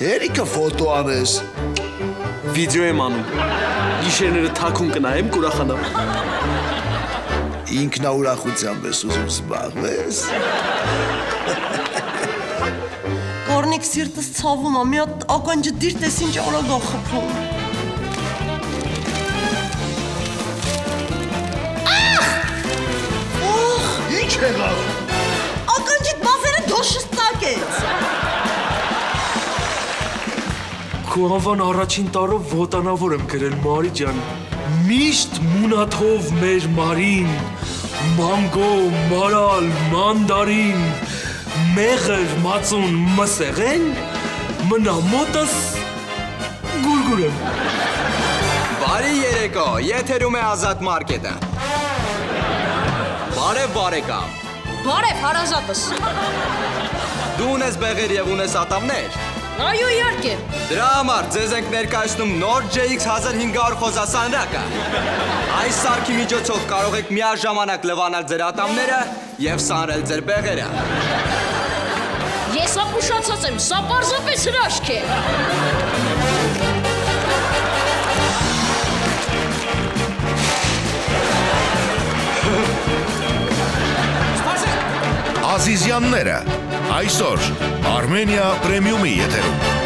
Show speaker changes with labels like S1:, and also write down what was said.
S1: Հերիքը ֆոտո անես։
S2: Վիդեո եմ անում։ Գիշերները թաքուն կնայեմ, կուրախանամ։
S1: Ինքնաուրախությամբ ես ուզում զբաղվես։
S3: Կորնիկ սիրտս ցավում է, մի հատ ականջը դիր տես ինչ օրագա խփում։
S2: Քո անվան առաջին տարով ոտանավոր եմ գրել Մարի ջան։ Միշտ մունաթով մեր Մարին, մանգո, մարալ, մանդարին, մեղր, մածուն, մսեղեն, մնա մոտս գուրգուրեմ։
S4: Բարի երեկո, եթերում է ազատ մարկետը։ Բարև բարեկամ։
S5: Բարև հարազատս։
S4: Դու ունես բեղեր եւ ունես ատամներ։
S5: Այո, իհարկե։
S4: Դրա համար ձեզ ենք ներկայացնում նոր JX 1500 խոզասանրակը։ Այս սարքի միջոցով կարող եք միաժամանակ լվանալ ձեր ատամները եւ սանրել ձեր բեղերը։
S5: Ես ապուշացած եմ, սա պարզապես հրաշք է։
S6: Ազիզյանները այսօր Արմենիա պրեմիումի եթերում